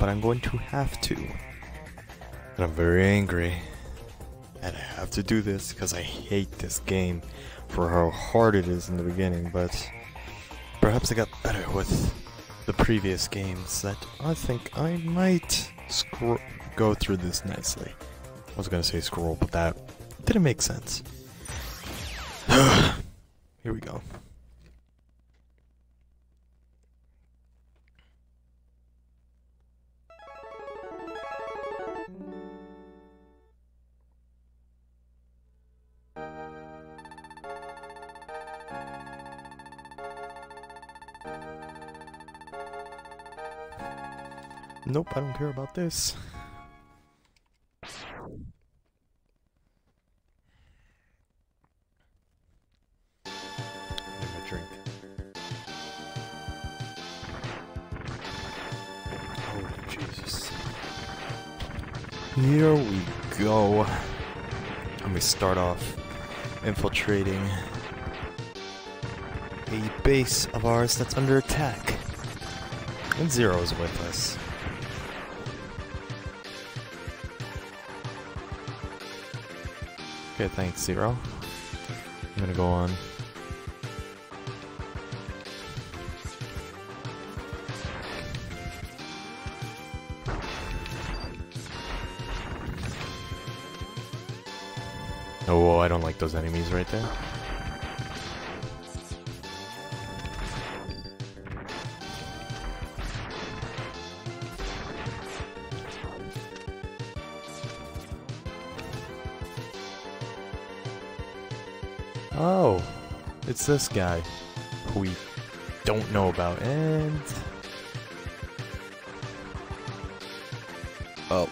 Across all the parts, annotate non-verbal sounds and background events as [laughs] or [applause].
but I'm going to have to. And I'm very angry. And I have to do this because I hate this game for how hard it is in the beginning, but perhaps I got better with the previous games that I think I might go through this nicely. I was gonna say scroll, but that didn't make sense. [sighs] Here we go. Nope, I don't care about this. Oh. Here we go. And we start off infiltrating a base of ours that's under attack. And Zero is with us. Okay, thanks, Zero. I'm gonna go on. Oh, I don't like those enemies right there. This guy who we don't know about, and... Oh.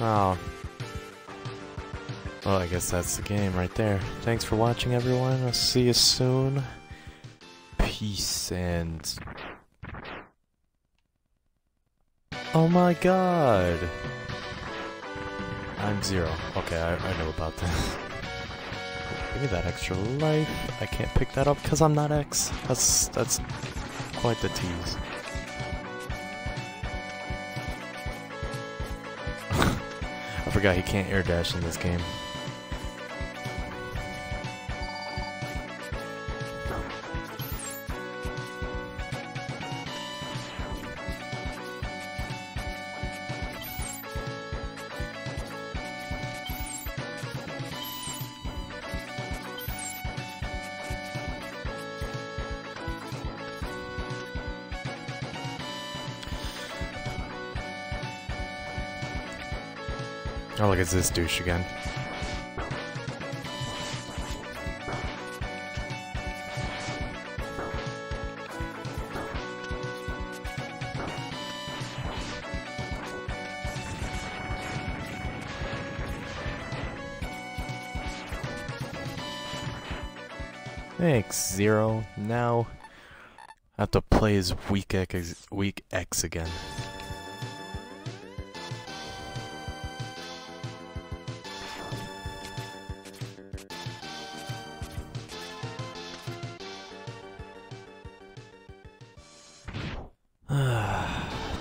Oh. Well, I guess that's the game right there. Thanks for watching, everyone. I'll see you soon. Peace and... Oh my god! I'm zero. Okay, I, I know about this. [laughs] Give me that extra life. I can't pick that up because I'm not X. That's that's quite the tease. [laughs] I forgot he can't air dash in this game. Oh, look, it's this douche again. Thanks, Zero. Now, I have to play as weak X, weak X again.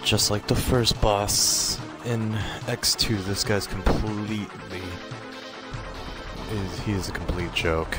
Just like the first boss in X2, this guy's completely... Is, he is a complete joke.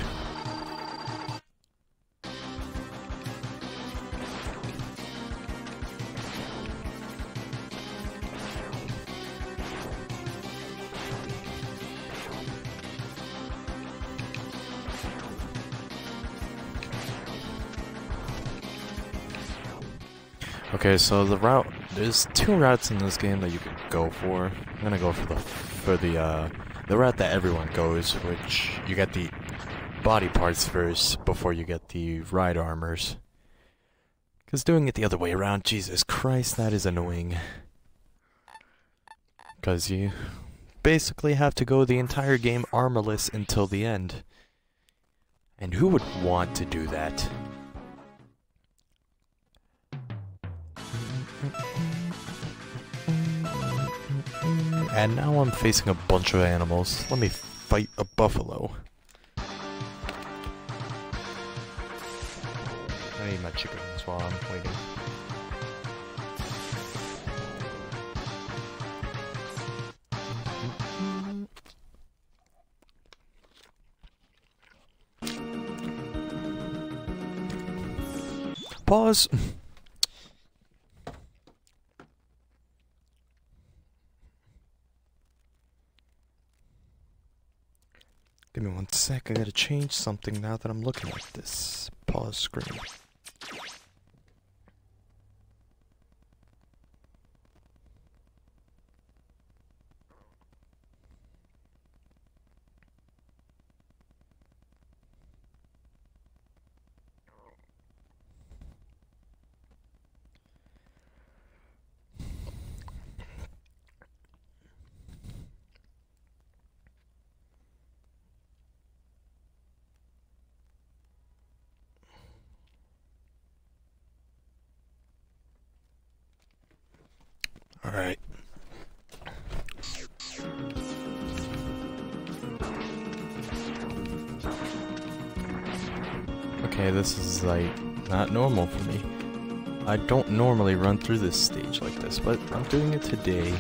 Okay, so the route there's two routes in this game that you can go for. I'm gonna go for the for the uh, the route that everyone goes, which you get the body parts first before you get the ride armors. Cause doing it the other way around, Jesus Christ, that is annoying. Cause you basically have to go the entire game armorless until the end. And who would want to do that? And now I'm facing a bunch of animals. Let me fight a buffalo. I need my chickens while I'm waiting. Pause. [laughs] sec, I gotta change something now that I'm looking at this pause screen. Okay, this is like not normal for me. I don't normally run through this stage like this, but I'm doing it today.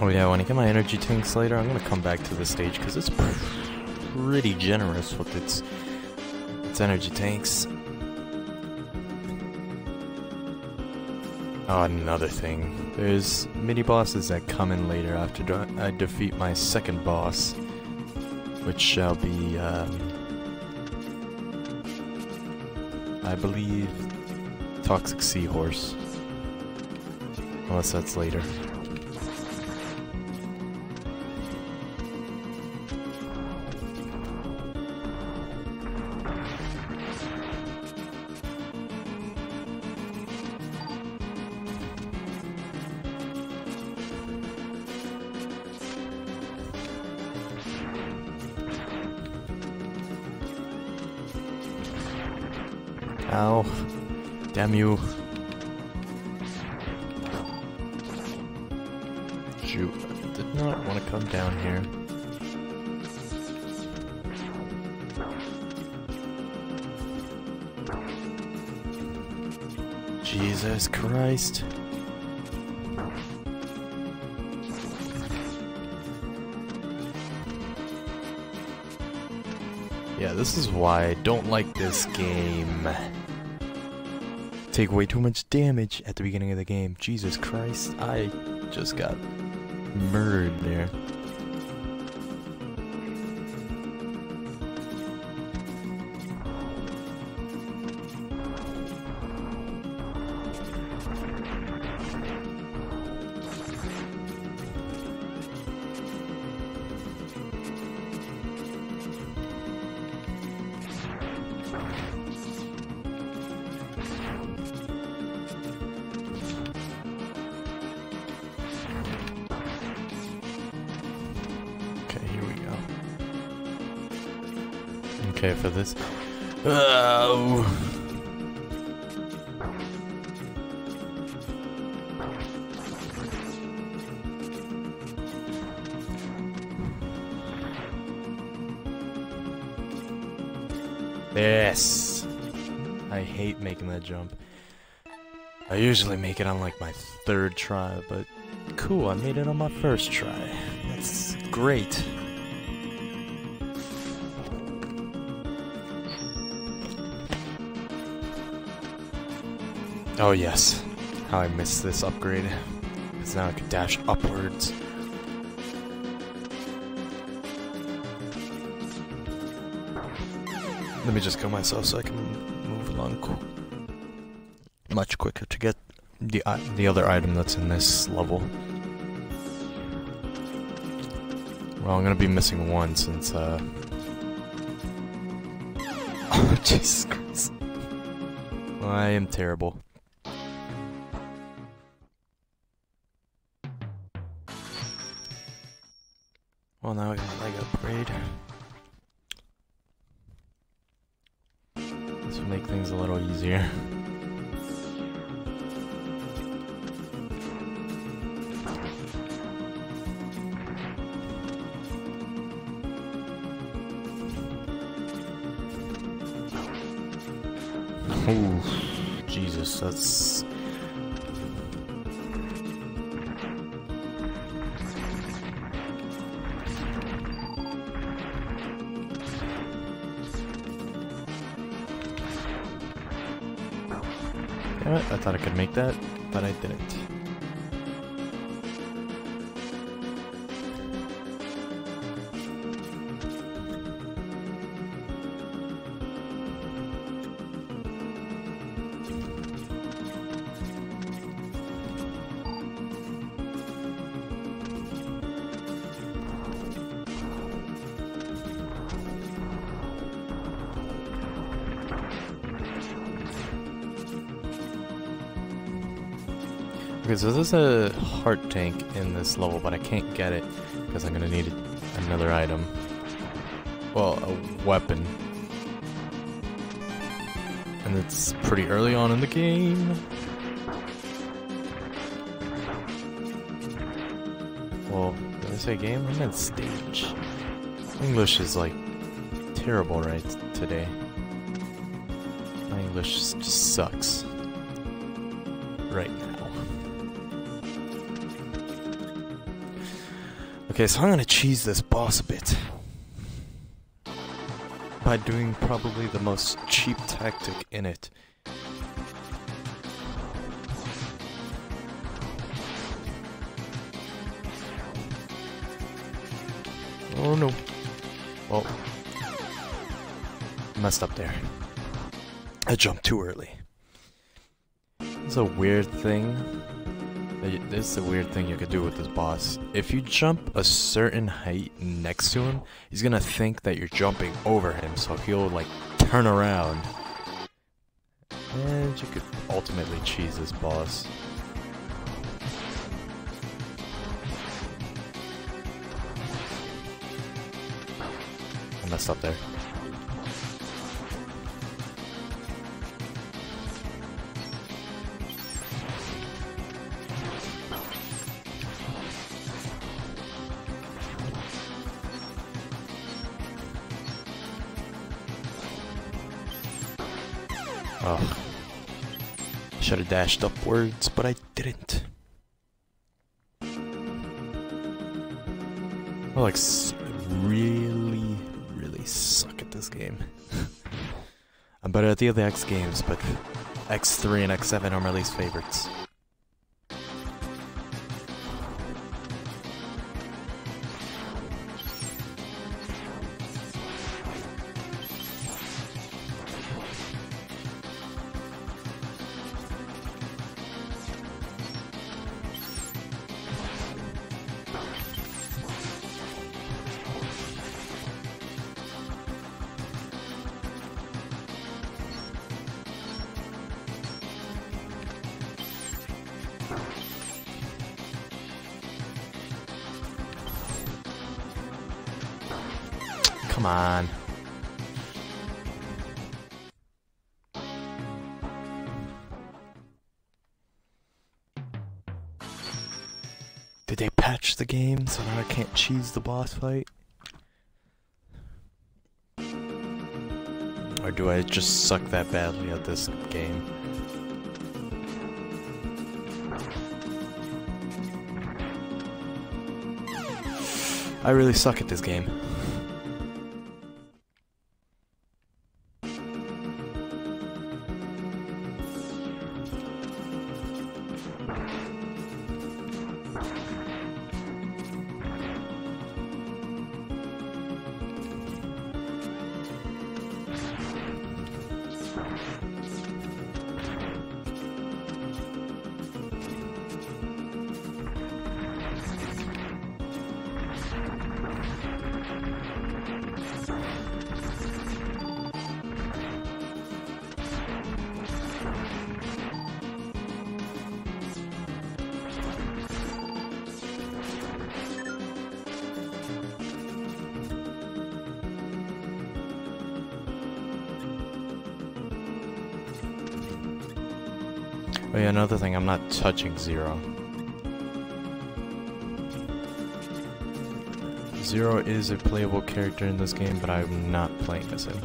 Oh yeah, when I get my energy tanks later, I'm gonna come back to this stage because it's pretty generous with its its energy tanks. Oh, another thing. There's mini bosses that come in later after I defeat my second boss, which shall be, um, I believe, Toxic Seahorse. Unless that's later. This game. Take way too much damage at the beginning of the game. Jesus Christ, I just got murdered there. Usually make it on like my third try, but cool, I made it on my first try. That's great. Oh yes, how I missed this upgrade. Because now I can dash upwards. Let me just kill myself so I can move along much quicker to get the the other item that's in this level. Well, I'm gonna be missing one since uh. Oh [laughs] Jesus Christ! I am terrible. So there's a heart tank in this level, but I can't get it because I'm gonna need another item. Well, a weapon. And it's pretty early on in the game. Well, did I say game? I meant stage. English is like terrible right today. My English just sucks. Right now. Okay, so I'm gonna cheese this boss a bit. By doing probably the most cheap tactic in it. Oh no. Oh. Messed up there. I jumped too early. It's a weird thing this is a weird thing you could do with this boss. If you jump a certain height next to him, he's gonna think that you're jumping over him, so he'll like turn around. And you could ultimately cheese this boss. I messed up there. Dashed upwards, but I didn't. I like really, really suck at this game. [laughs] I'm better at the other X games, but X3 and X7 are my least favorites. The boss fight? Or do I just suck that badly at this game? I really suck at this game. Touching Zero. Zero is a playable character in this game, but I'm not playing as him.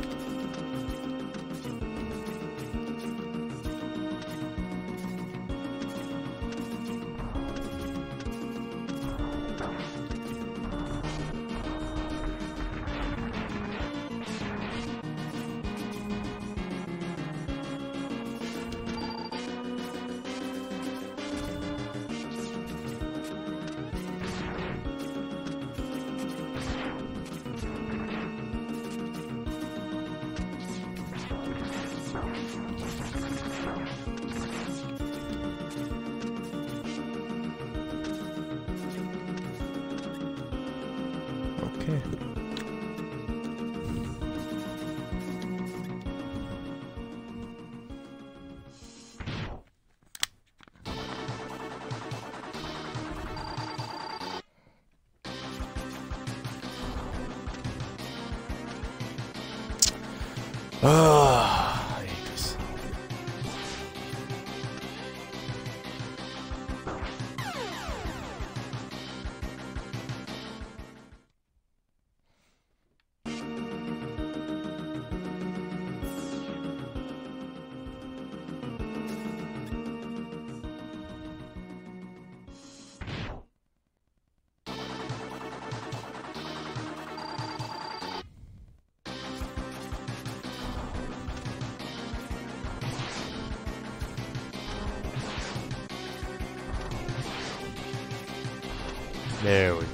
There we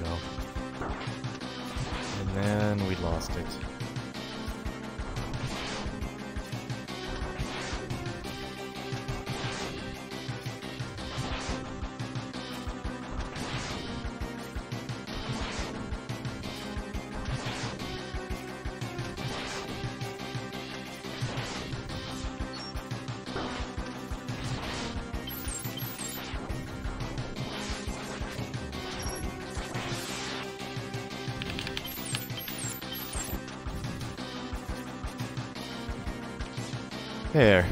There.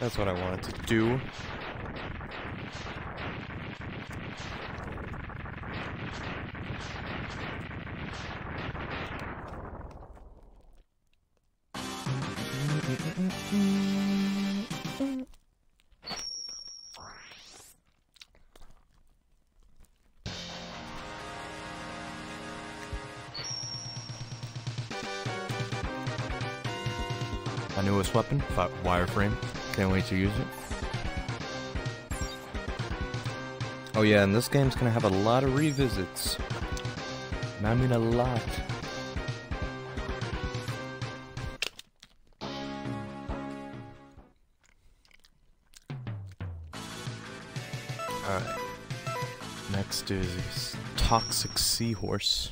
That's what I wanted to do. Weapon, wireframe. Can't wait to use it. Oh yeah, and this game's gonna have a lot of revisits. And I mean a lot. Alright. Next is Toxic Seahorse.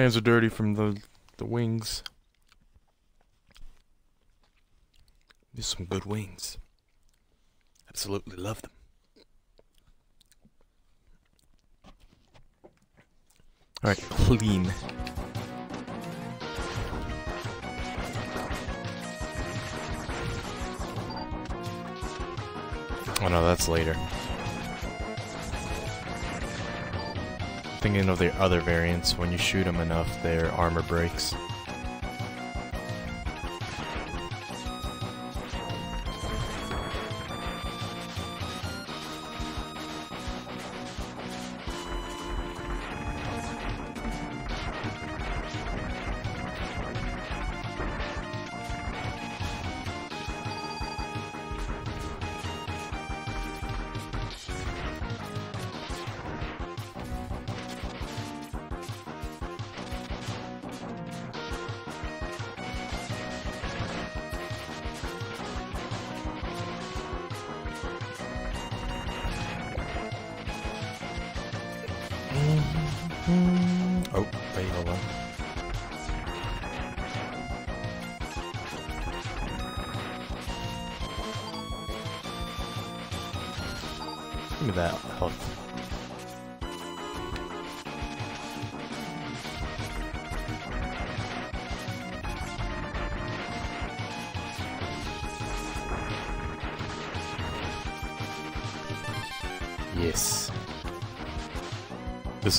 Hands are dirty from the the wings. These some good wings. Absolutely love them. Alright, clean. Oh no, that's later. Thinking of the other variants, when you shoot them enough, their armor breaks.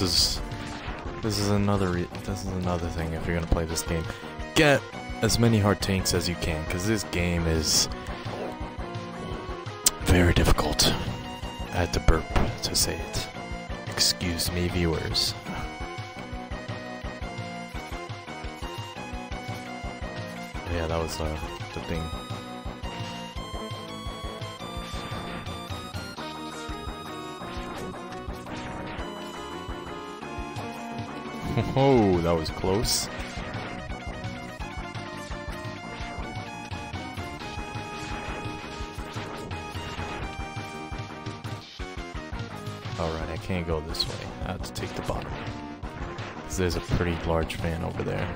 This is this is another this is another thing if you're gonna play this game. Get as many heart tanks as you can, because this game is very difficult. I had to burp to say it. Excuse me, viewers. Yeah, that was uh, the thing. [laughs] Oh, that was close. Alright, I can't go this way. I have to take the bottom. Because there's a pretty large fan over there.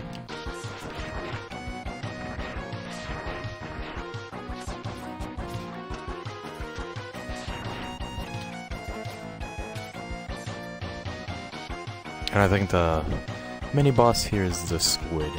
And I think the mini boss here is the squid.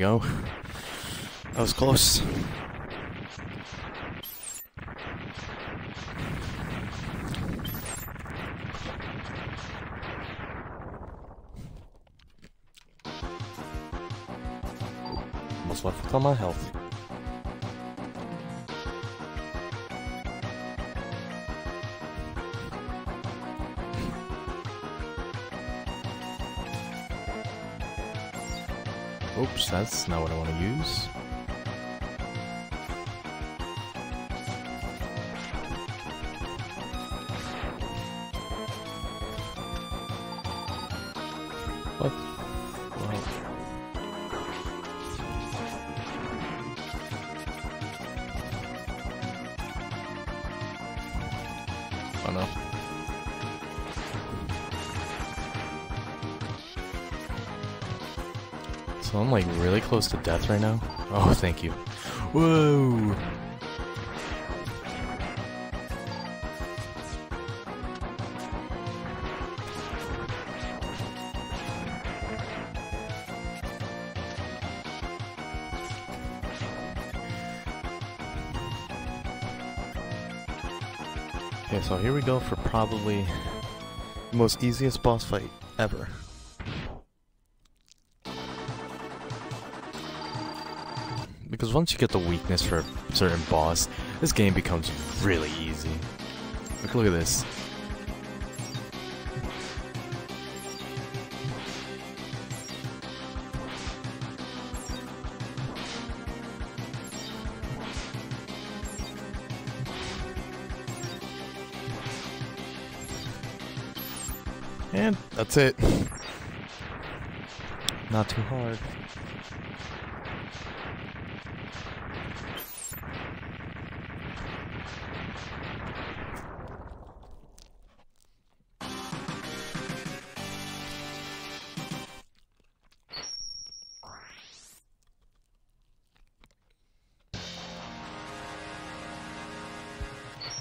Go. That was close. Almost left with all my health. That's not what I want to use. Close to death right now. Oh, thank you. Whoa! Okay, so here we go for probably the most easiest boss fight ever. Because once you get the weakness for a certain boss, this game becomes really easy. Look, look at this. And that's it. Not too hard.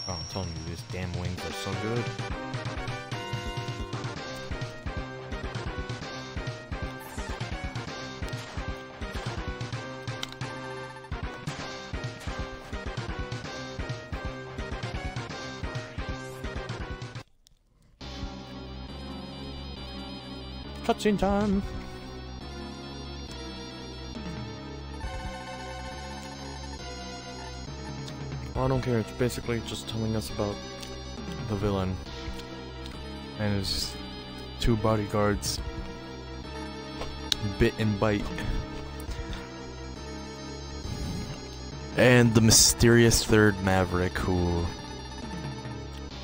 Oh, I'm telling you, these damn wings are so good. Cutscene time! Well, I don't care. It's basically just telling us about the villain and his two bodyguards. Bit and Byte. And the mysterious third Maverick who.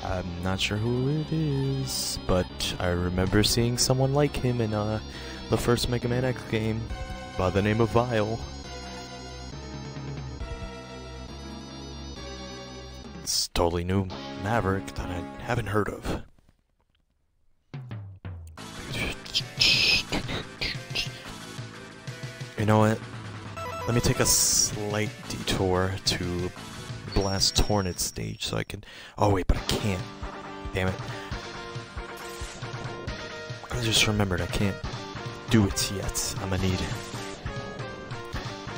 I'm not sure who it is, but I remember seeing someone like him in uh, the first Mega Man X game by the name of Vile. Totally new Maverick that I haven't heard of. You know what? Let me take a slight detour to Blast Tornado stage so I can. Oh, wait, but I can't. Damn it. I just remembered I can't do it yet. I'm gonna need.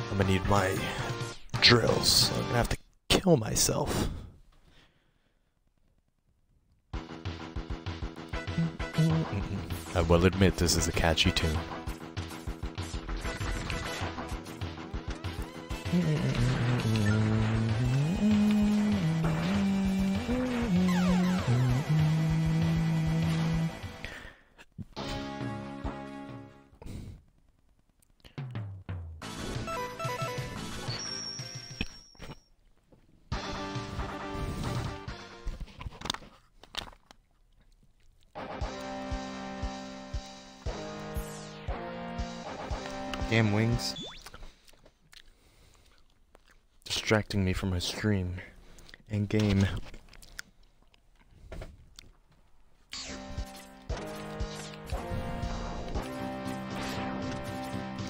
I'm gonna need my drills. So I'm gonna have to kill myself. I will admit this is a catchy tune. Damn From my stream and game.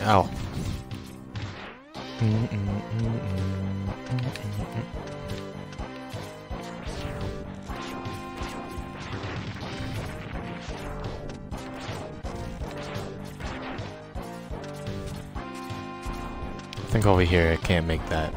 Ow. I think over here I can't make that.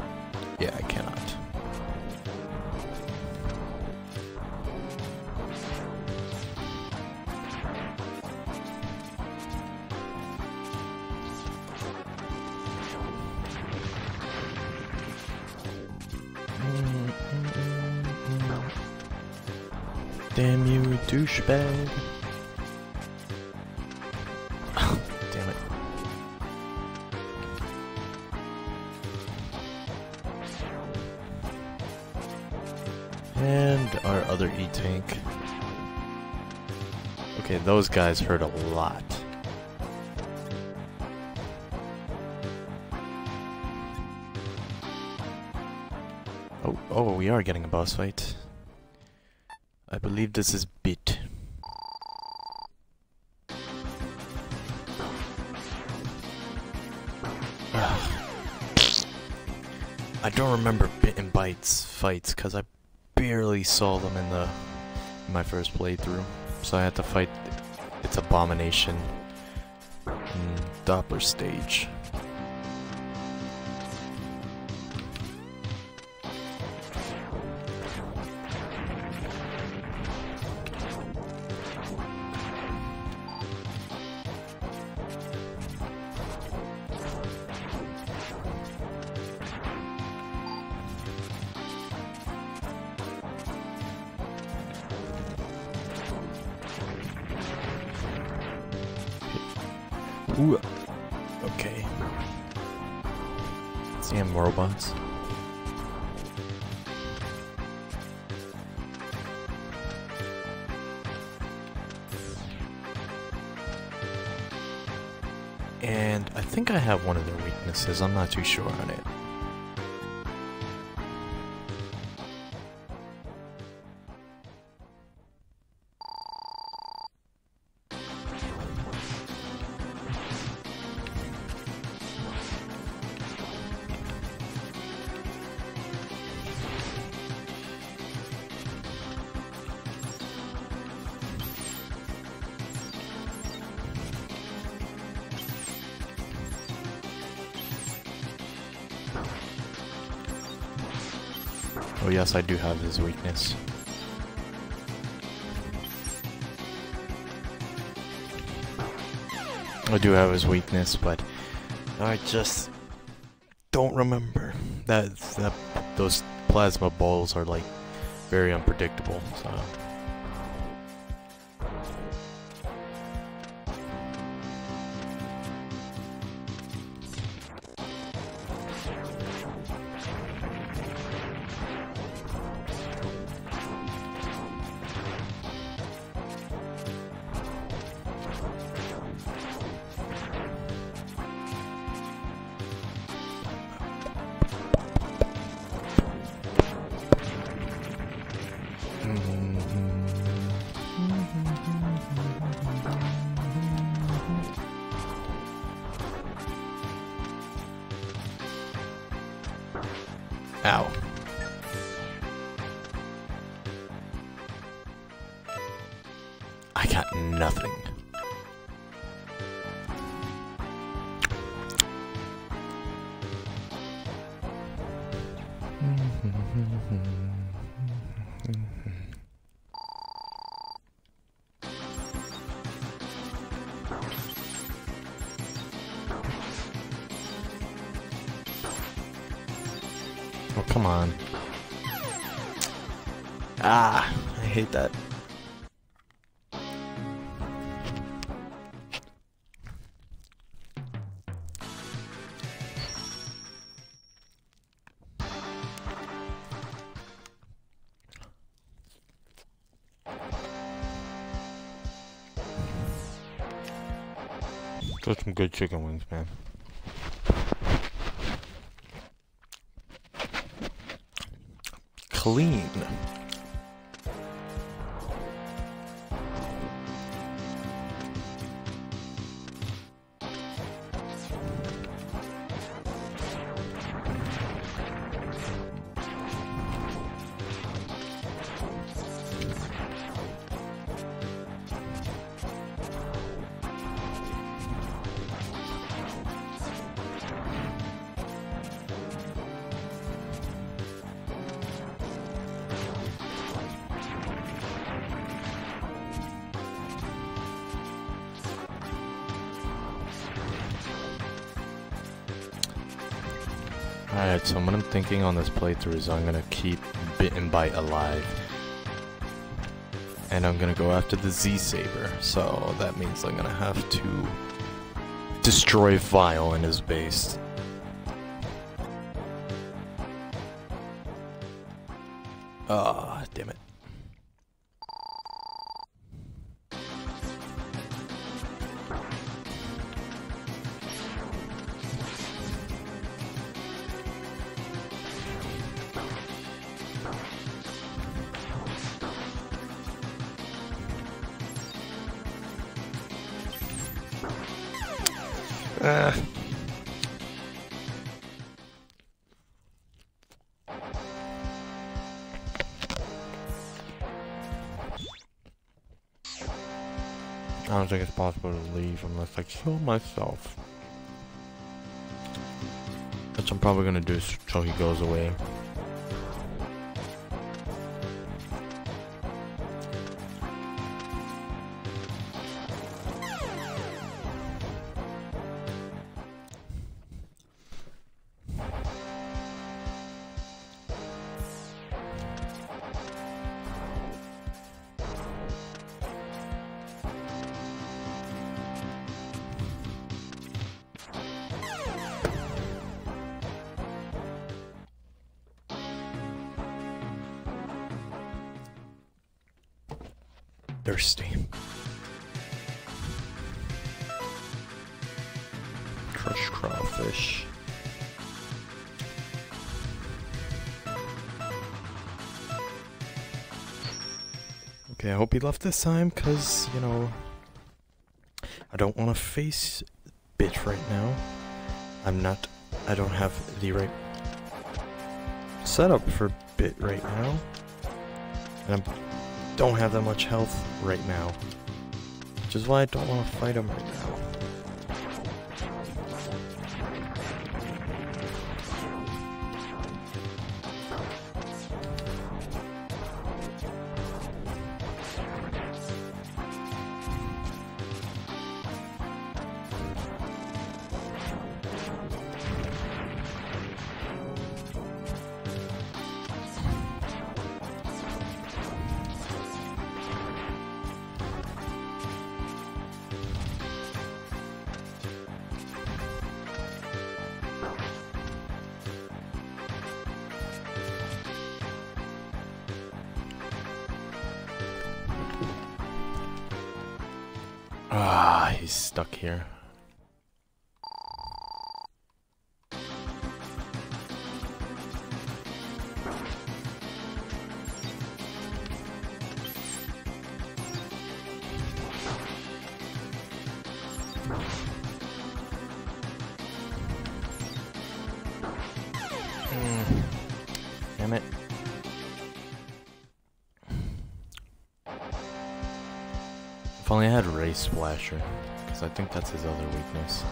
Damn you, douchebag. [laughs] Damn it. And our other E-Tank. Okay, those guys hurt a lot. Oh, oh, we are getting a boss fight. Believe this is Bit. [sighs] I don't remember Bit and Bytes fights because I barely saw them in the in my first playthrough. So I had to fight its abomination in Doppler stage. Weaknesses. I'm not too sure on it. I do have his weakness. I do have his weakness, but I just don't remember that that those plasma balls are like very unpredictable. So. Hate that. Got some good chicken wings, man. Clean. Thinking on this playthrough is I'm gonna keep Bit and Byte alive. And I'm gonna go after the Z-Saber, so that means I'm gonna have to destroy Vile in his base. Unless I kill myself. Which I'm probably gonna do so he goes away. Thirsty. Crush Crawfish. Okay, I hope he left this time, because, you know, I don't want to face bitch right now. I'm not, I don't have the right setup for bit right now. And I don't have that much health right now. Which is why I don't want to fight him right now. Splasher, because I think that's his other weakness.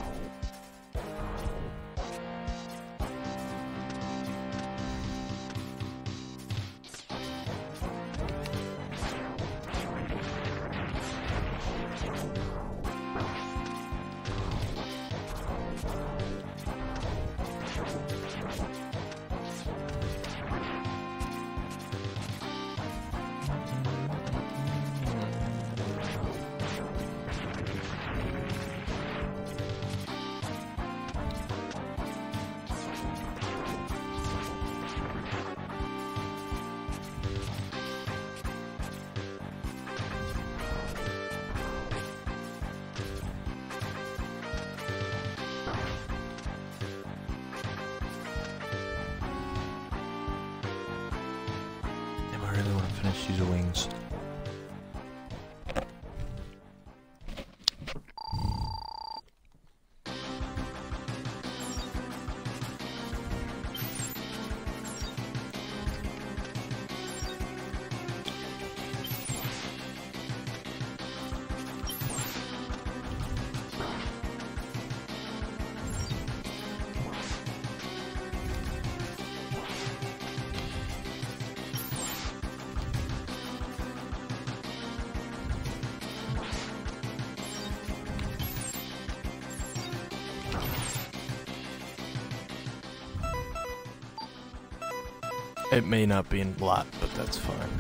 It may not be in lot, but that's fine.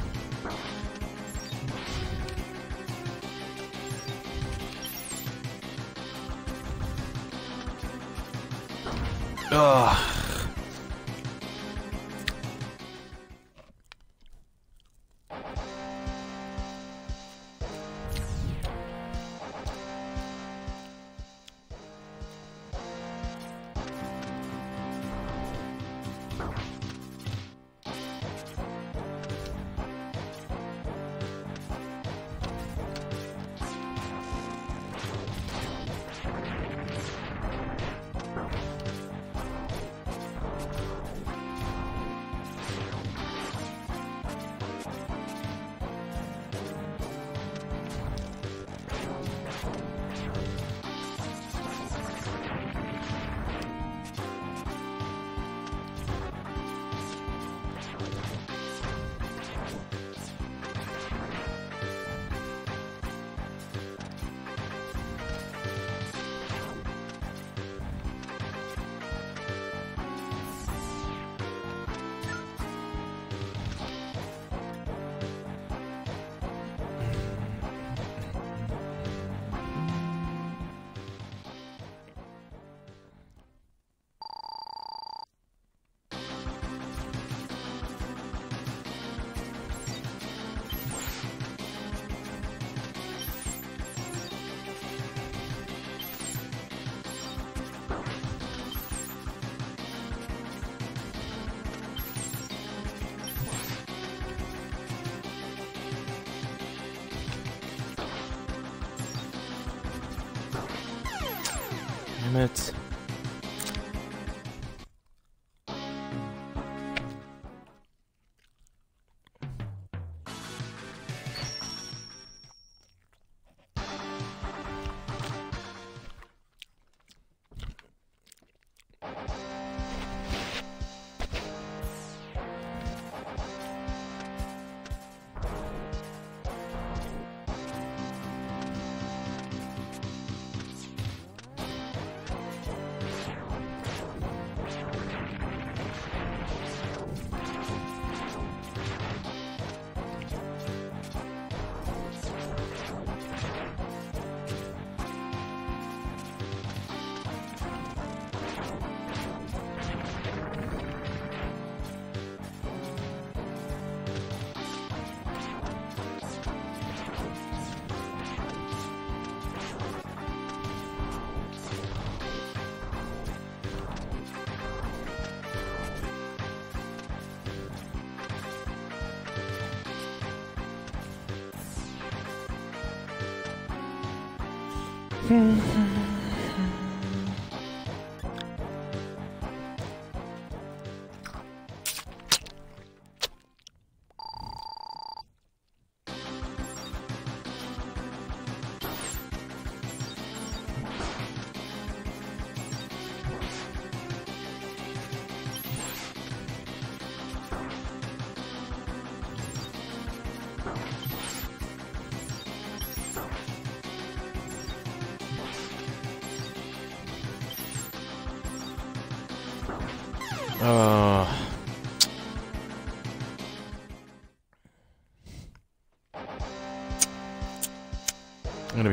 Uh,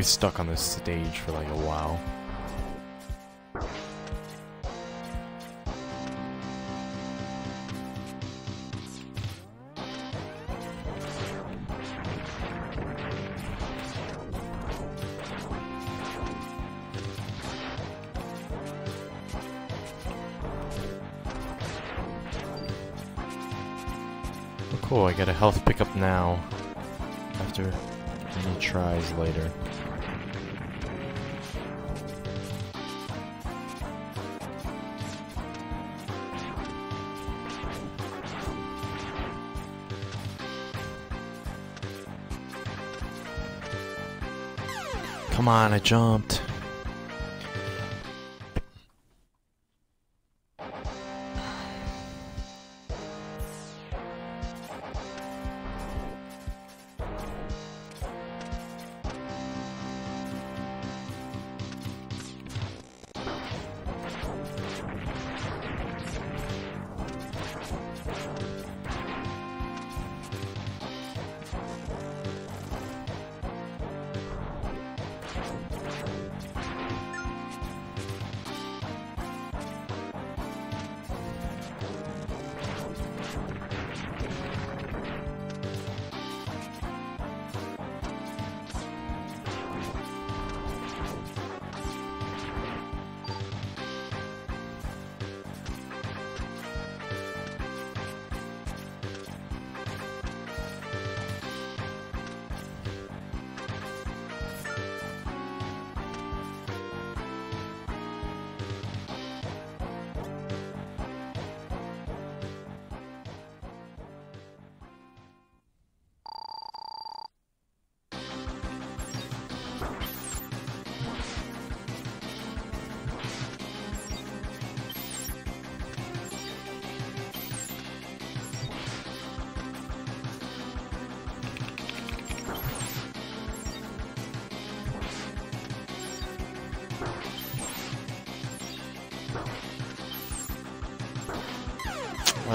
stuck on this stage for like a while. Oh, cool, I get a health pickup now. After many tries later. On, I jumped.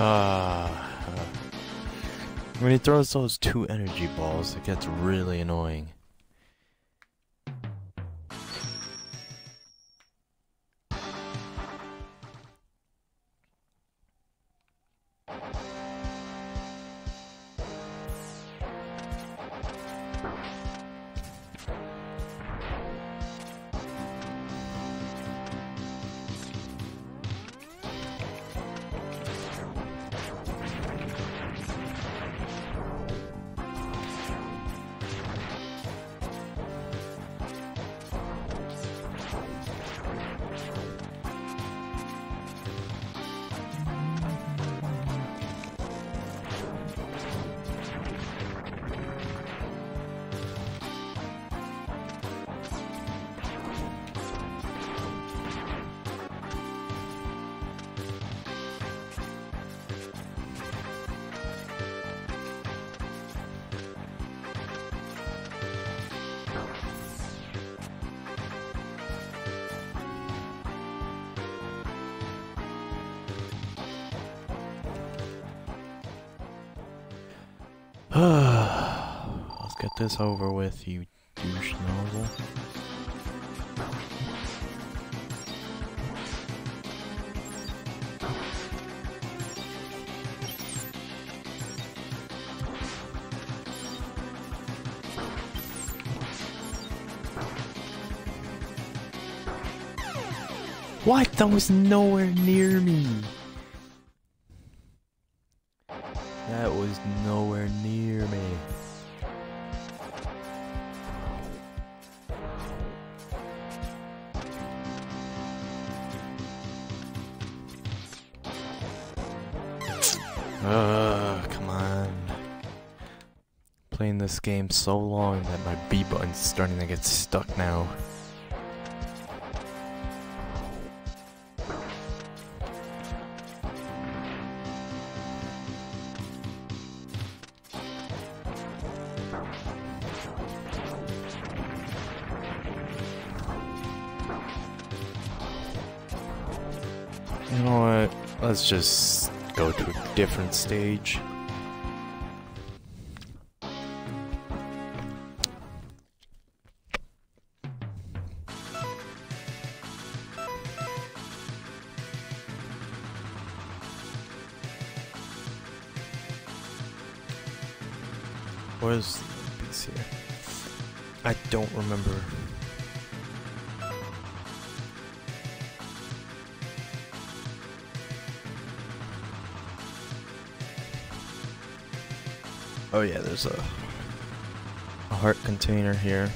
Ah. when he throws those two energy balls, it gets really annoying. This over with, you douche nozzle. What? That was nowhere near me. Ugh, come on. Playing this game so long that my B button's starting to get stuck now. You know what? Let's just go to a different stage. Where's the piece here? I don't remember. Oh, yeah, there's a, a heart container here.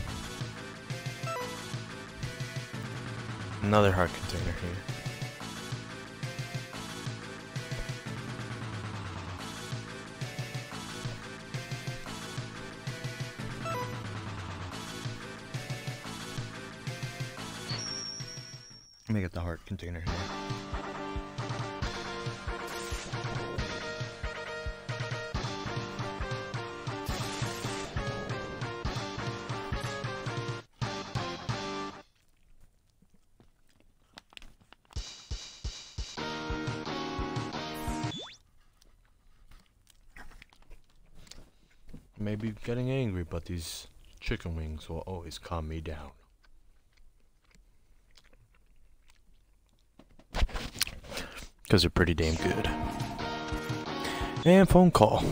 Another heart container here. These chicken wings will always calm me down. Because they're pretty damn good. And phone call.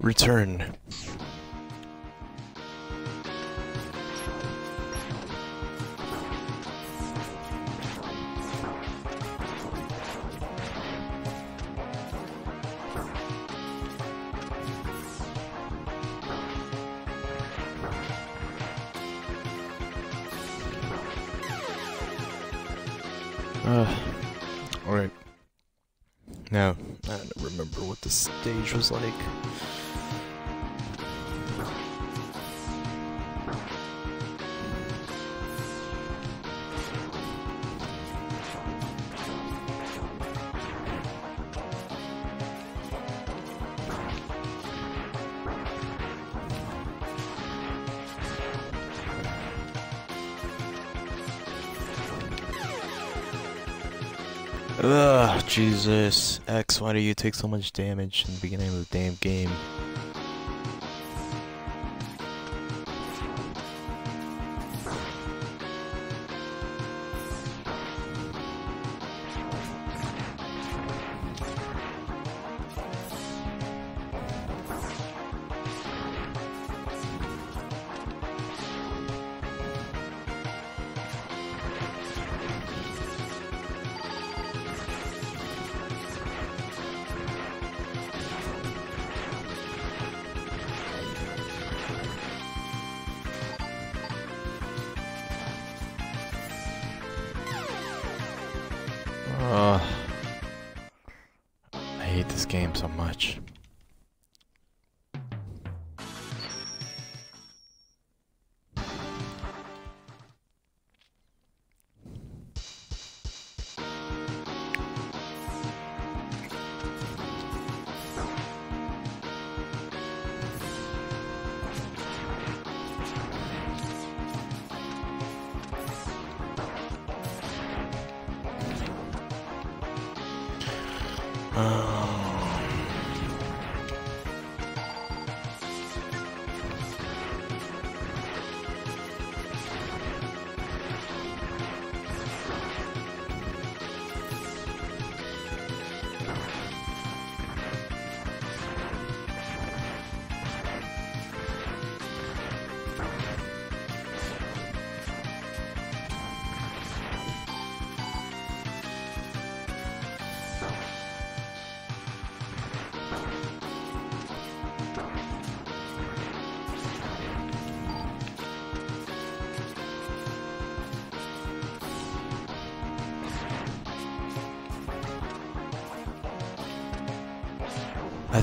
return. Alright. Now, I don't remember what the stage was like. Jesus. X, why do you take so much damage in the beginning of the damn game?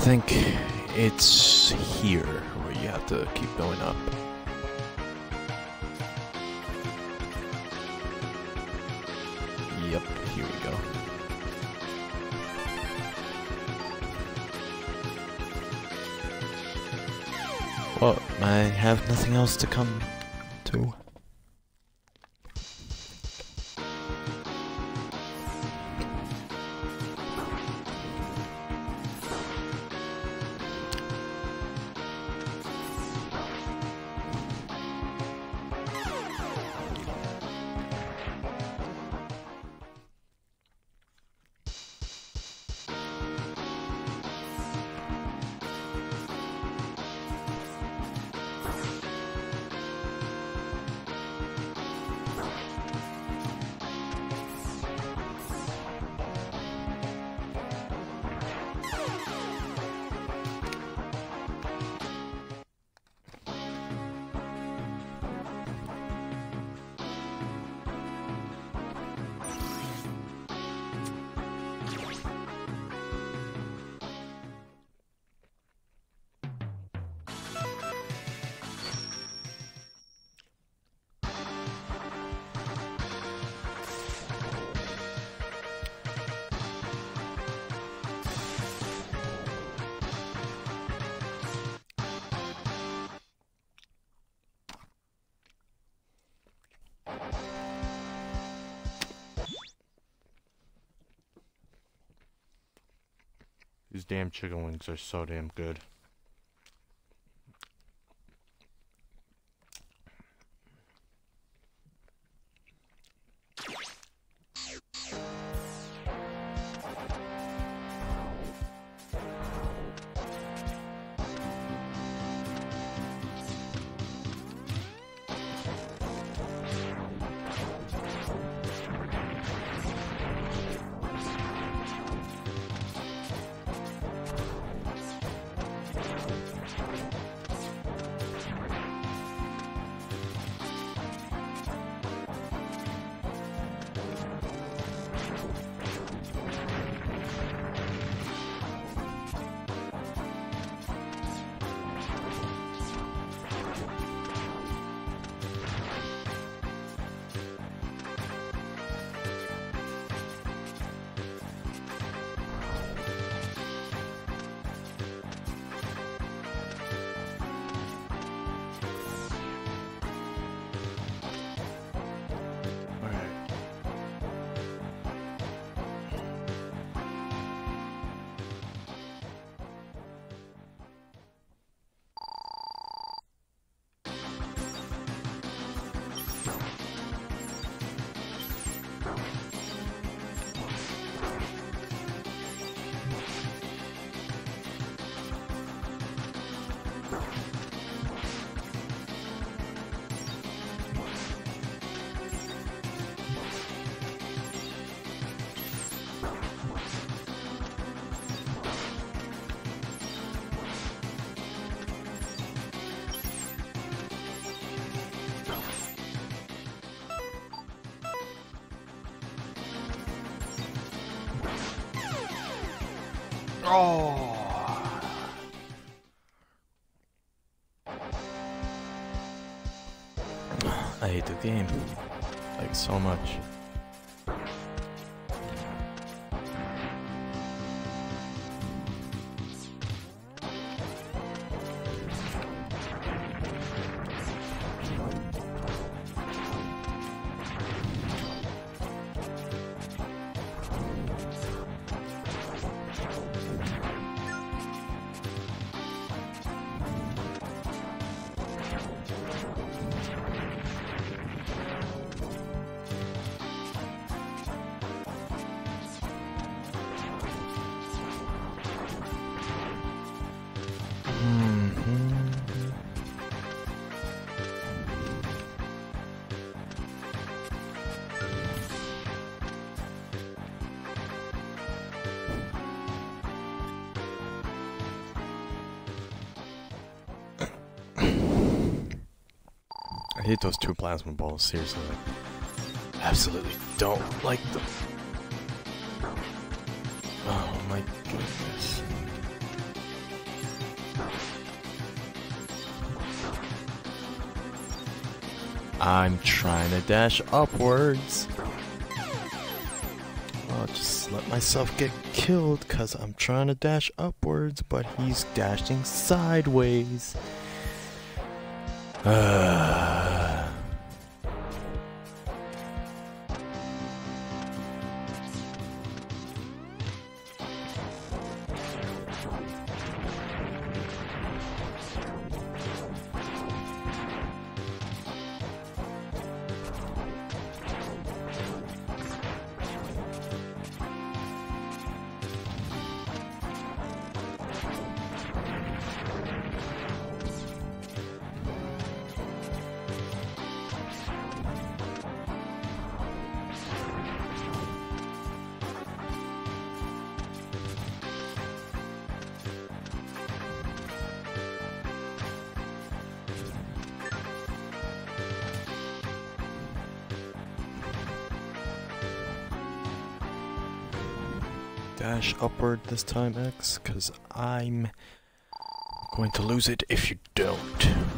Think it's here where you have to keep going up. Yep, here we go. Well, I have nothing else to come damn chicken wings are so damn good. Oh. I hate the game. Like so much. Those two plasma balls, seriously. Absolutely don't like them. Oh my goodness. I'm trying to dash upwards. I'll just let myself get killed because I'm trying to dash upwards, but he's dashing sideways. [sighs] [sighs] [sighs] Uh. This time, X, because I'm going to lose it if you don't.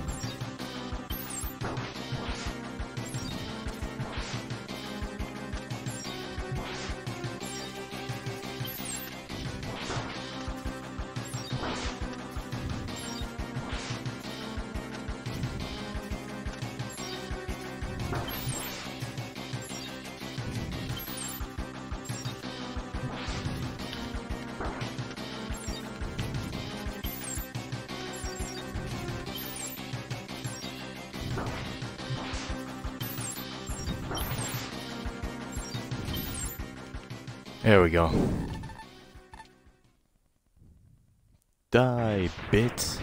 There we go. Die, bits.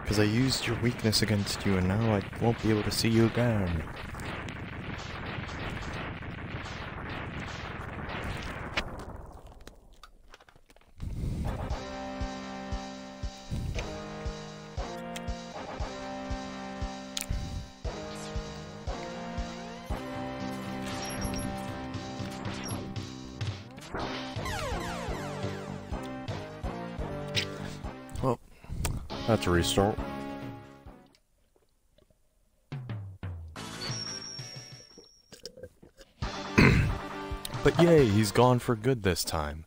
Because I used your weakness against you and now I won't be able to see you again. Gone for good this time.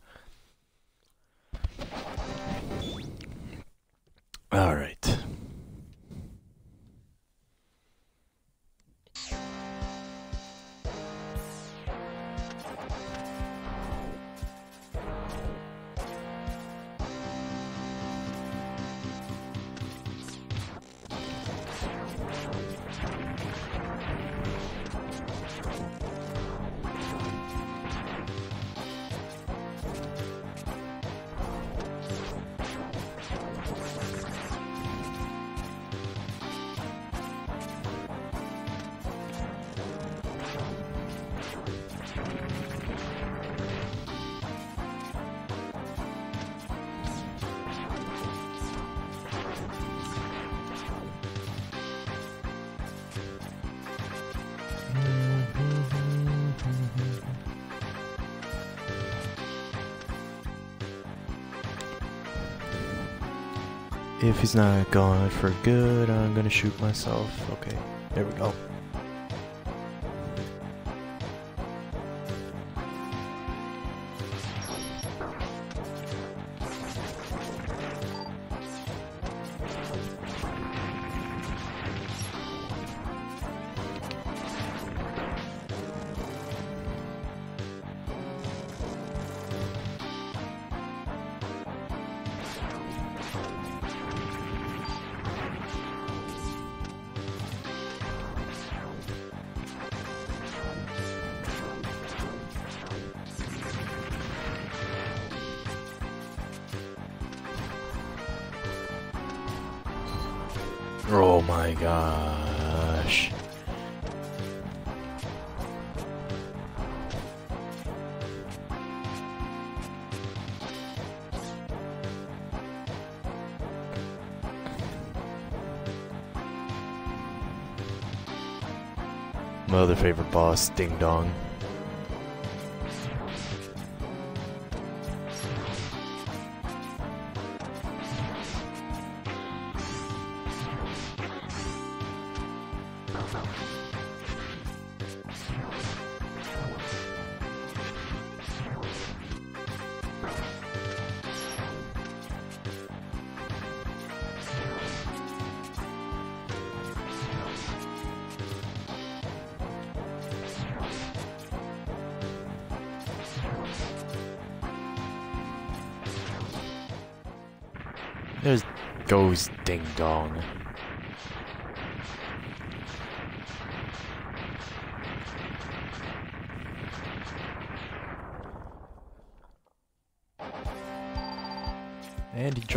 If he's not gone for good, I'm gonna shoot myself. Okay, there we go. Oh my gosh. My other favorite boss, Ding Dong.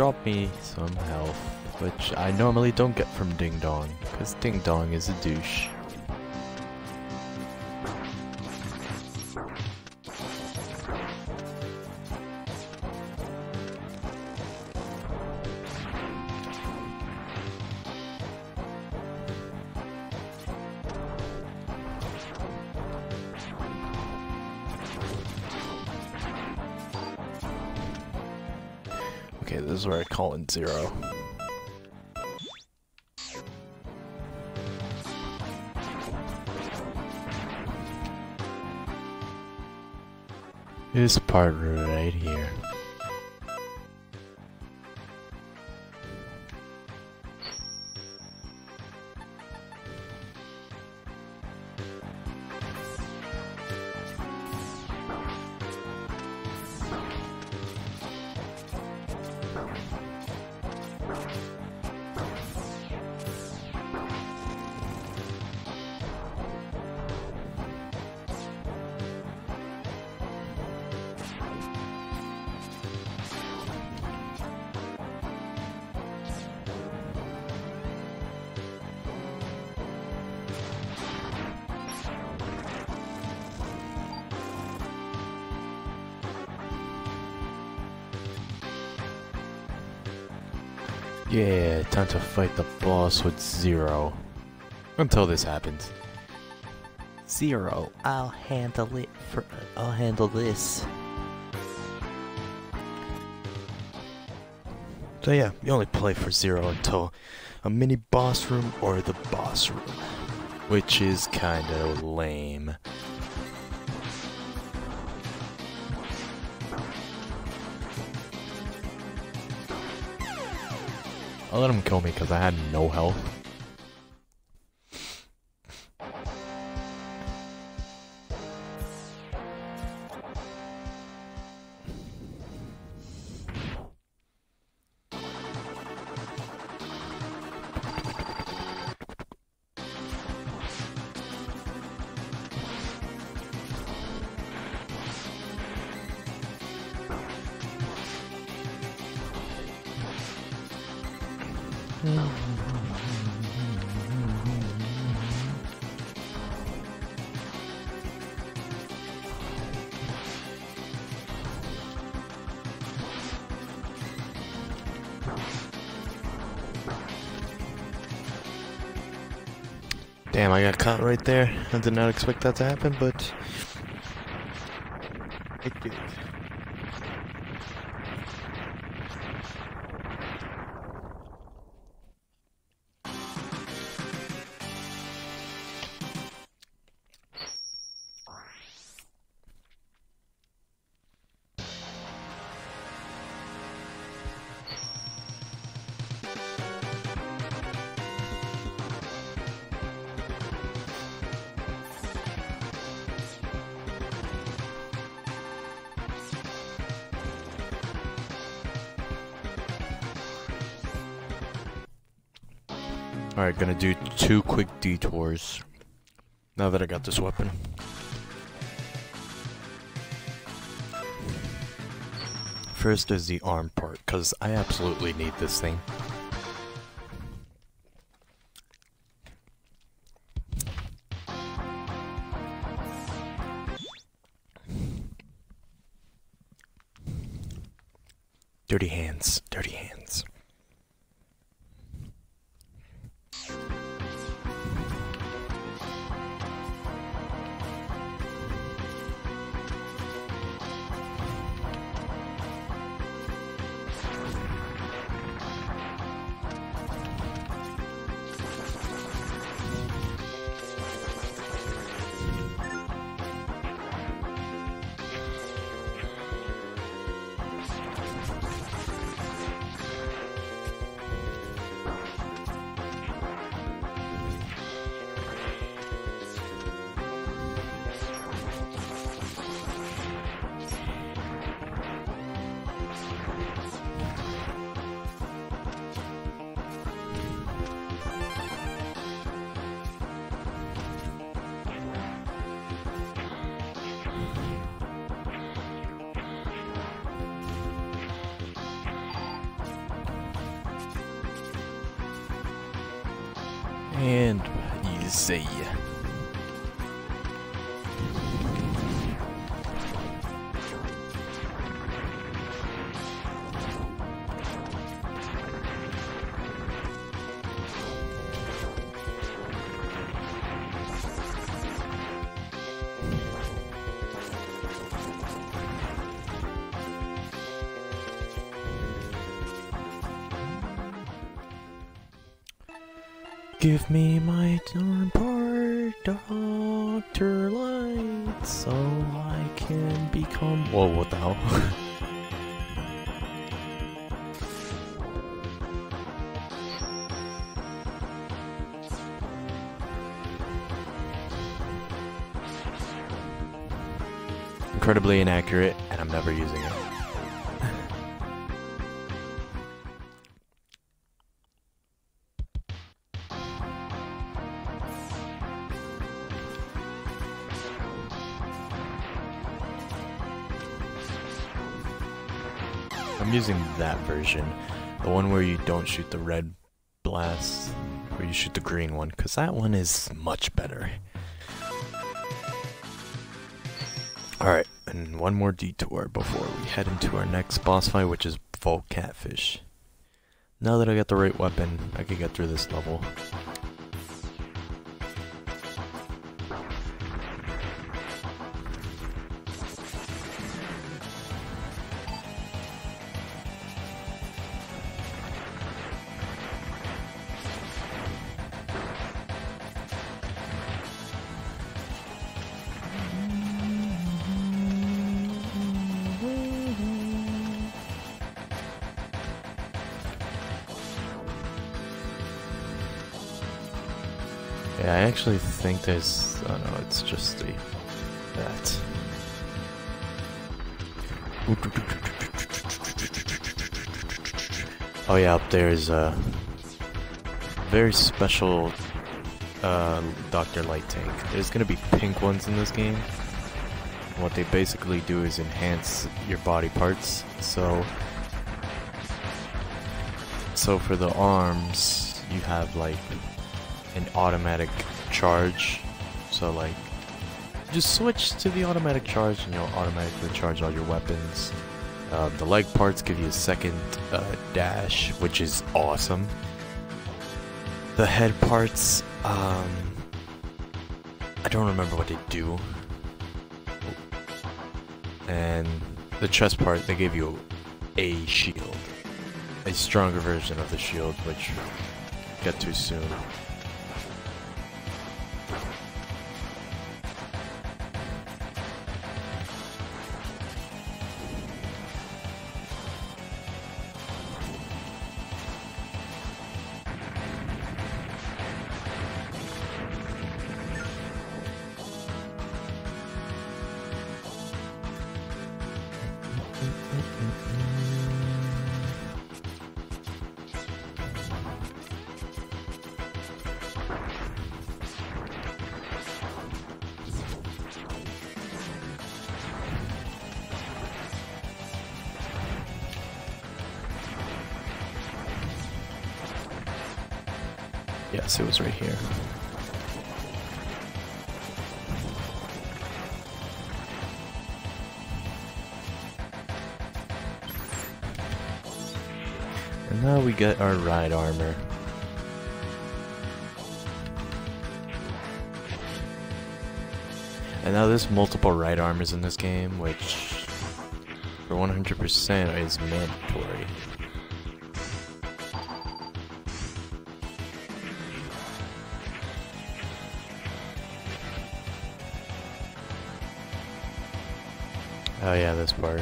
Dropped me some health, which I normally don't get from Ding Dong, because Ding Dong is a douche. Zero. This part right here. Time to fight the boss with Zero. Until this happens. Zero, I'll handle it for I'll handle this. So yeah, you only play for Zero until a mini boss room or the boss room. Which is kinda lame. I'll let him kill me because I had no health. Right there. I did not expect that to happen, but gonna do two quick detours. Now that I got this weapon. First is the arm part, because I absolutely need this thing. And easy. Me my part, Doctor Light, so I can become. Whoa, what the hell? [laughs] Incredibly inaccurate, and I'm never using it. Using that version. The one where you don't shoot the red blast, where you shoot the green one, because that one is much better. Alright, and one more detour before we head into our next boss fight, which is Volt Catfish. Now that I got the right weapon, I can get through this level. Actually think there's. Oh no, it's just the. that. Oh yeah, up there is a very special uh, Dr. Light tank. There's gonna be pink ones in this game. What they basically do is enhance your body parts. So, so for the arms, you have like an automatic charge. So like, just switch to the automatic charge and you'll automatically charge all your weapons. Uh, the leg parts give you a second uh, dash, which is awesome. The head parts, um, I don't remember what they do. And the chest part, they give you a shield. A stronger version of the shield, which get to soon. Get our ride armor. And now there's multiple ride armors in this game, which for 100% is mandatory. Oh yeah, this part.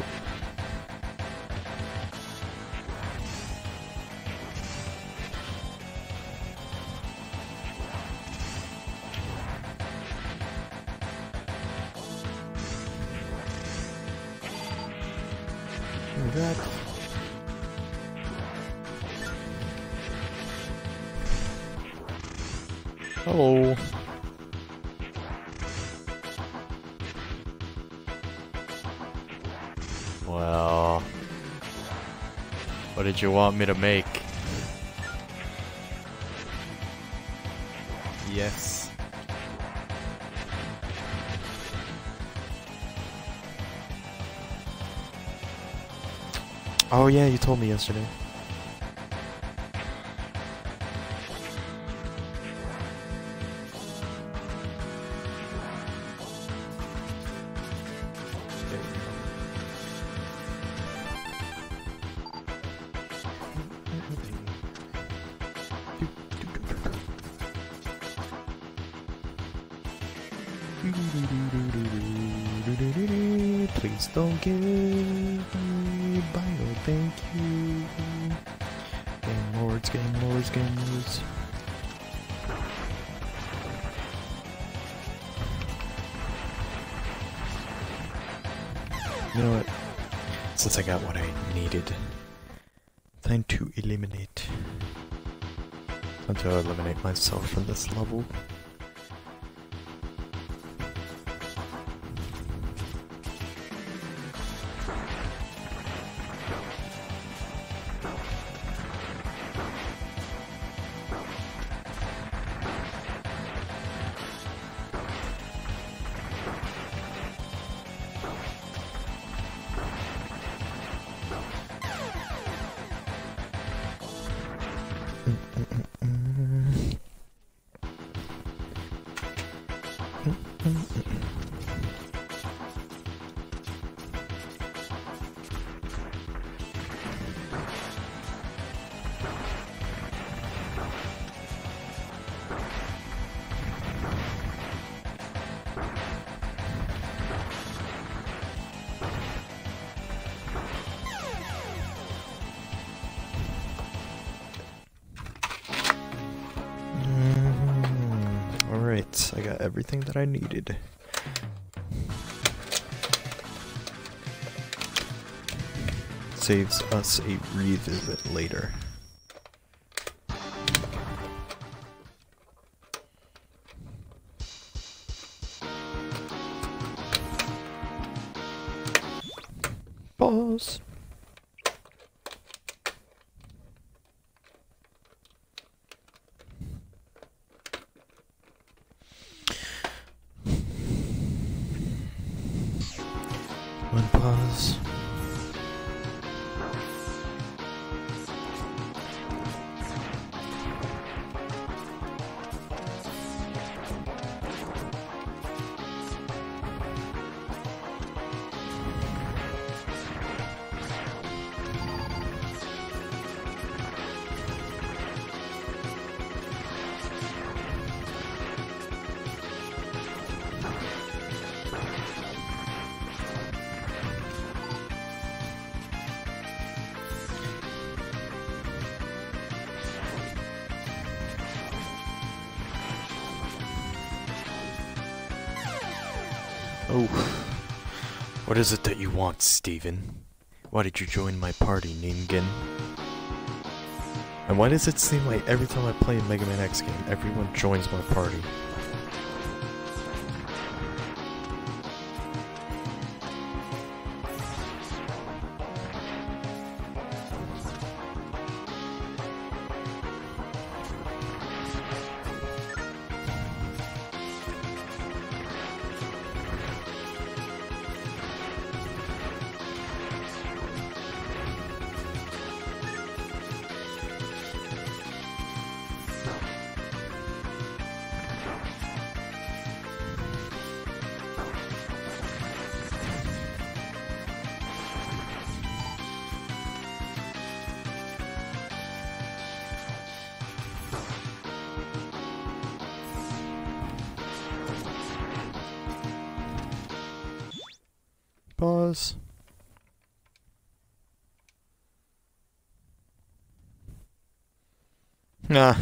You want me to make? Yes. Oh yeah, you told me yesterday. Since I got what I needed, time to eliminate. Time to eliminate myself from this level. Everything that I needed. Saves us a revisit later. What is it that you want, Steven? Why did you join my party, Ningen? And why does it seem like every time I play a Mega Man X game, everyone joins my party? Pause. Nah.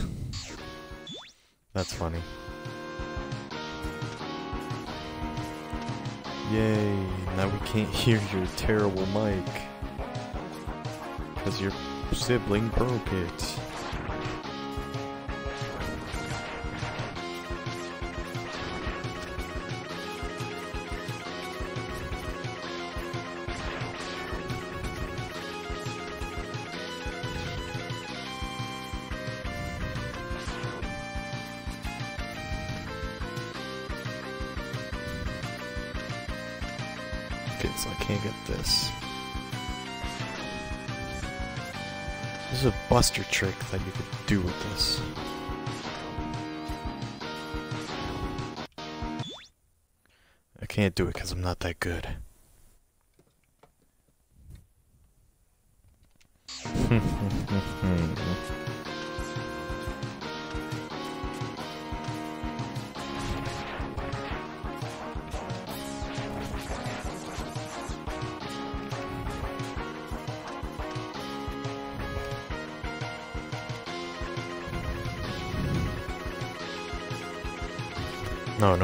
That's funny. Yay, now we can't [laughs] hear your terrible mic. Because your sibling broke it. Buster trick that you could do with this. I can't do it because I'm not that good.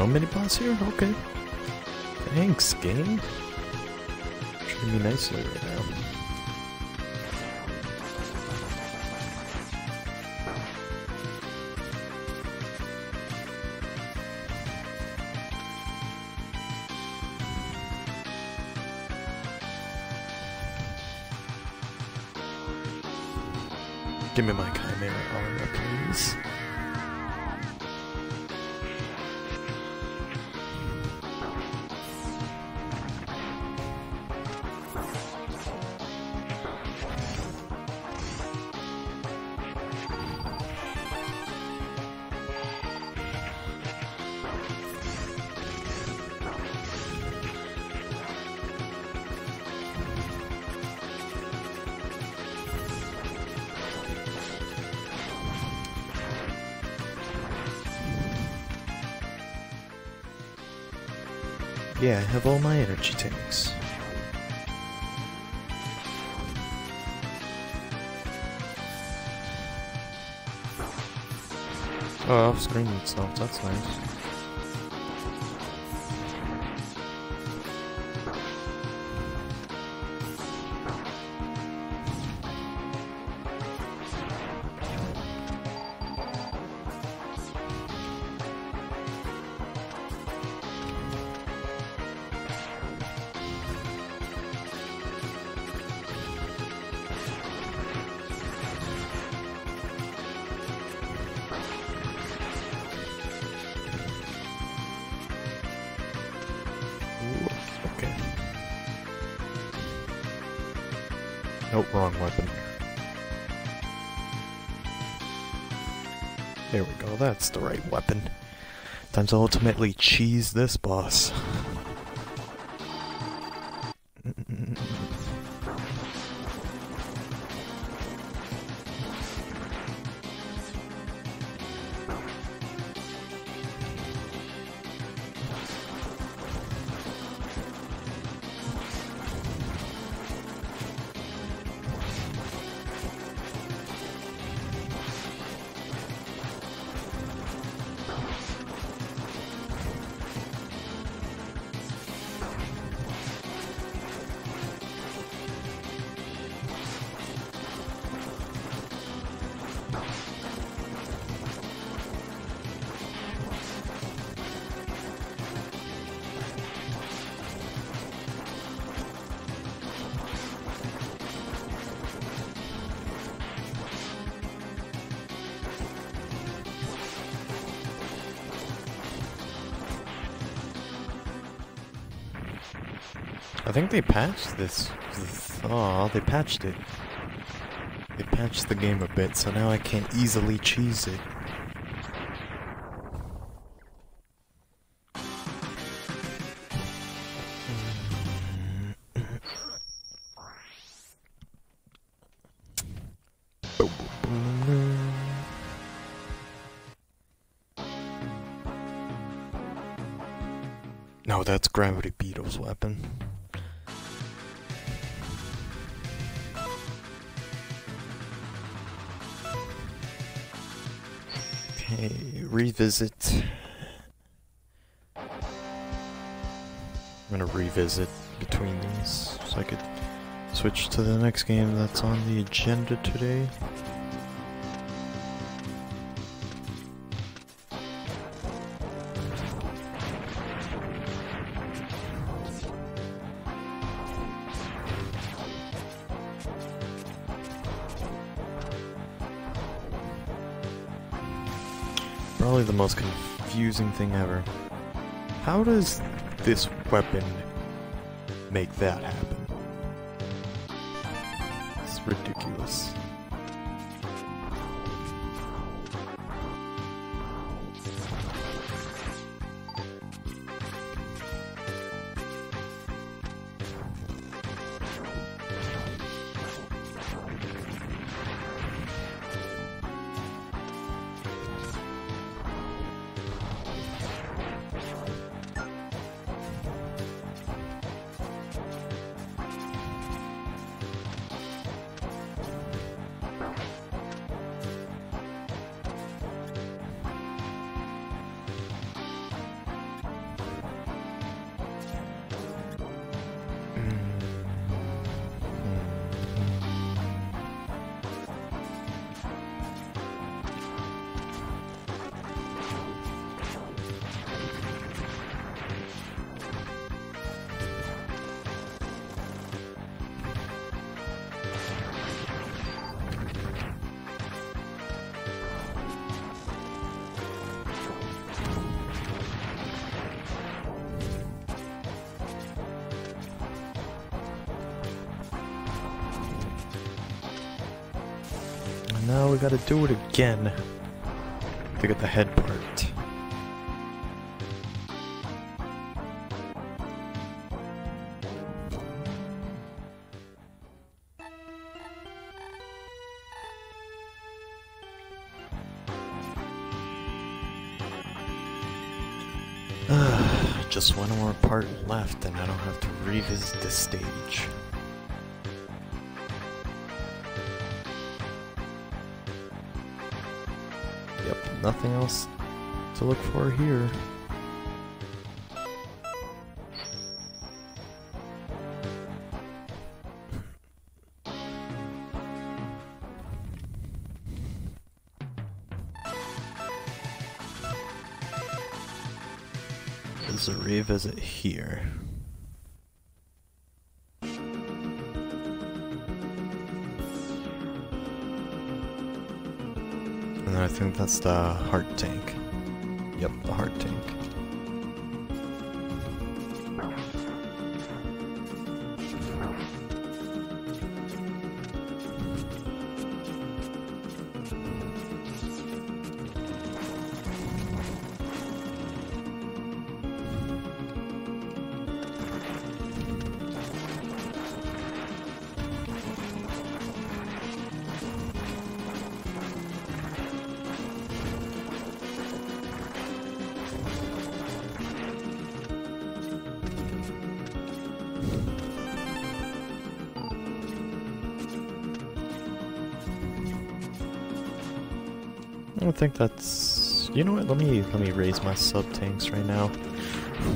No, mini boss here? Okay. Thanks, game. Treating me nicely right now. Have all my energy tanks. Oh, off screen stuff, that's nice. To ultimately cheese this boss. They patched this. Oh, they patched it. They patched the game a bit, so now I can't easily cheese it. Revisit between these so I could switch to the next game that's on the agenda today. Probably the most confusing thing ever. How does this weapon make that happen? It's ridiculous. Gotta do it again to get the head to look for here. There's a revisit here. And I think that's the heart tank. I don't think that's. You know what? Let me let me raise my sub tanks right now.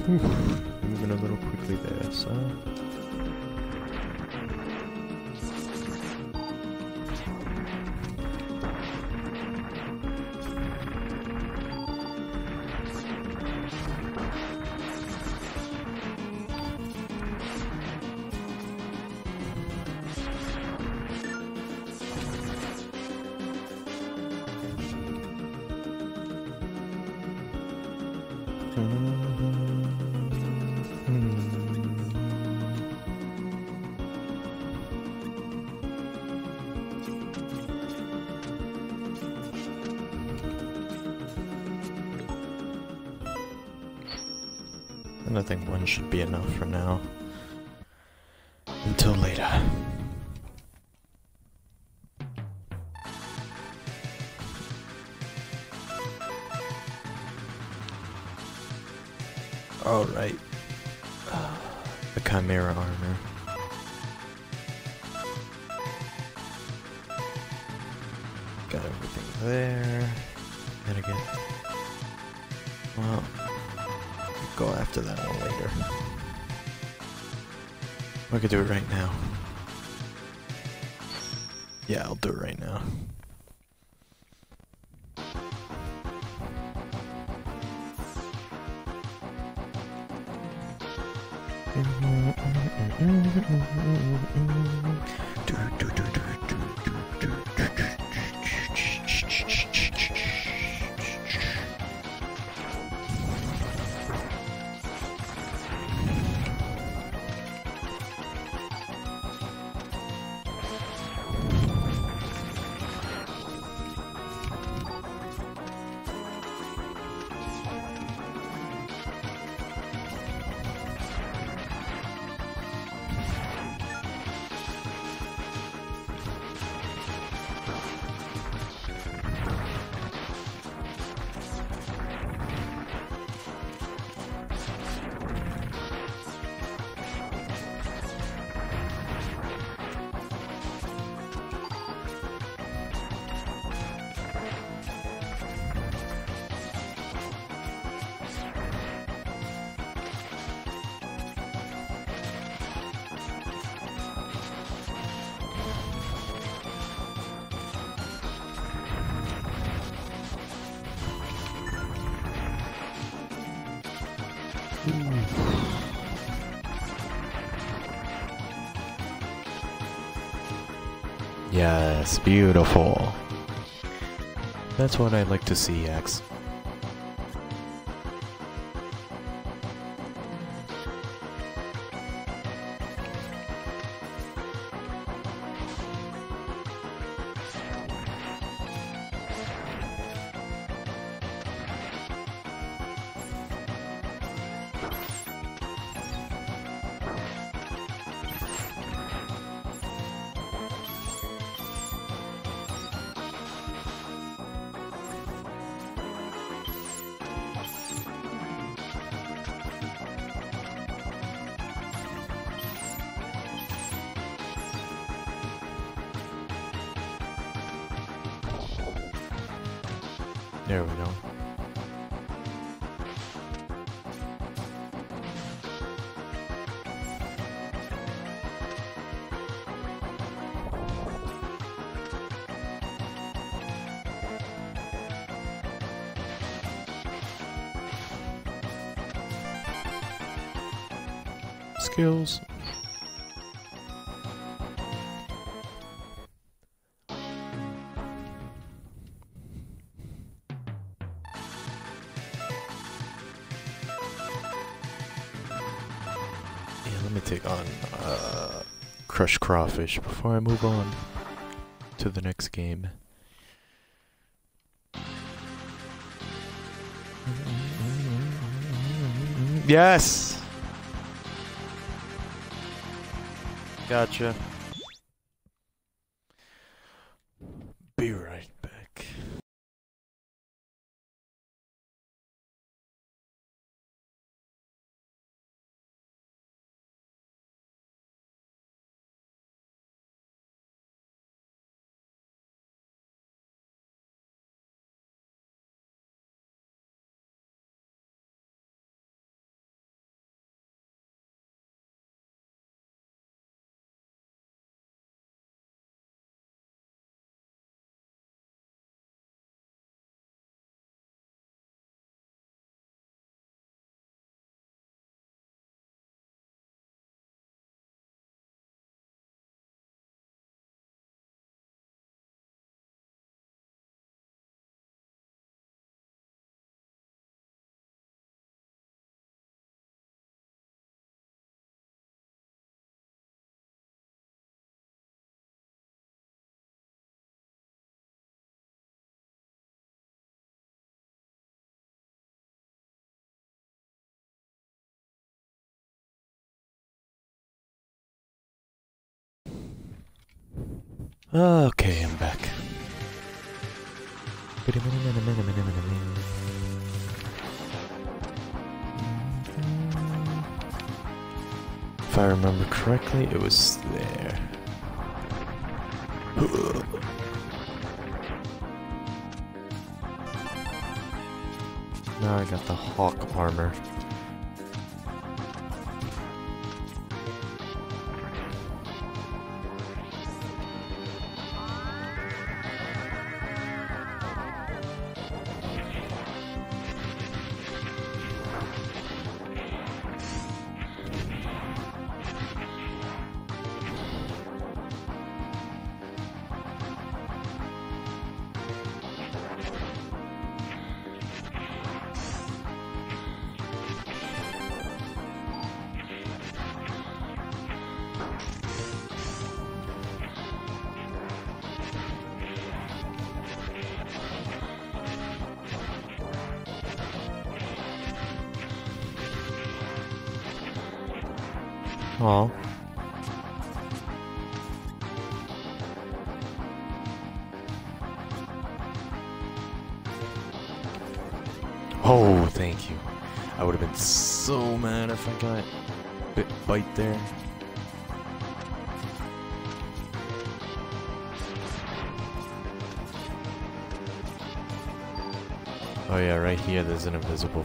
Moving a little quickly there, so. Do it right Yes, beautiful. That's what I'd like to see, X. Crush Crawfish before I move on to the next game. Yes! Gotcha. Okay, I'm back. If I remember correctly, it was there. Now I got the hawk armor. There's an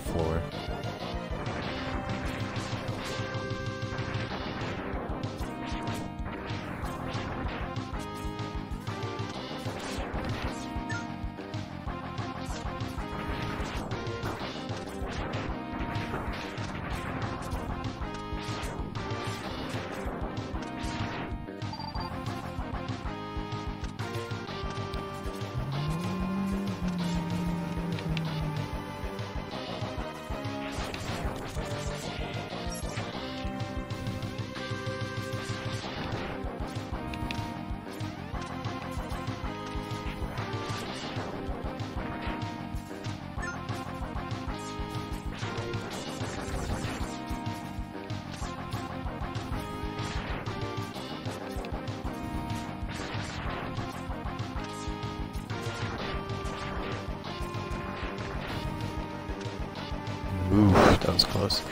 close.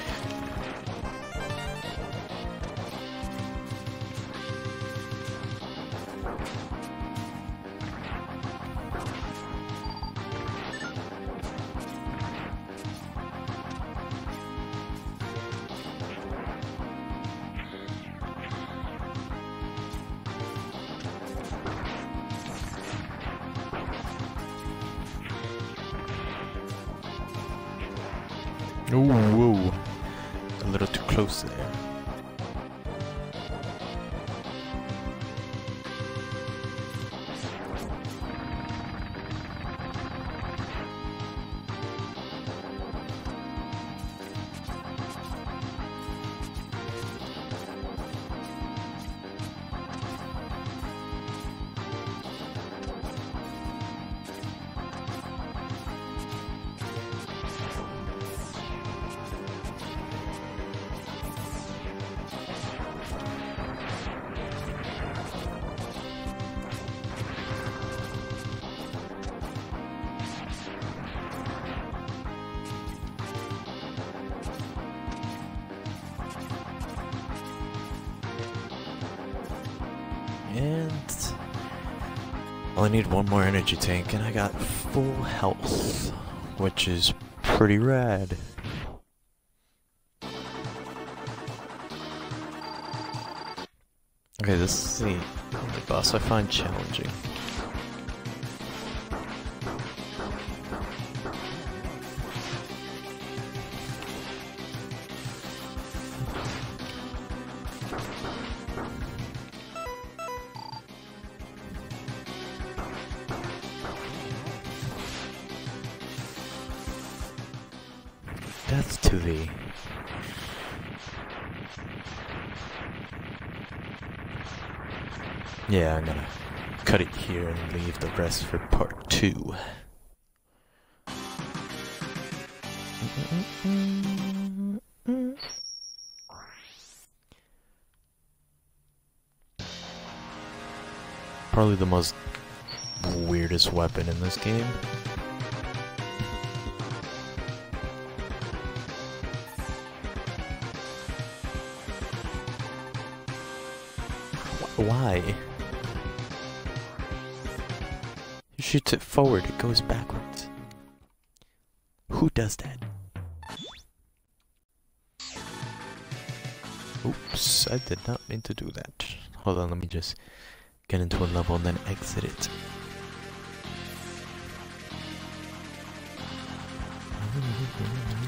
Ooh, whoa. A little too close there. Need one more energy tank, and I got full health, which is pretty rad. Okay, this is the, the boss I find challenging. Two. Probably the most weirdest weapon in this game. Why? You shoot it forward, it goes backwards. Who does that? Oops, I did not mean to do that. Hold on, let me just get into a level and then exit it. [laughs]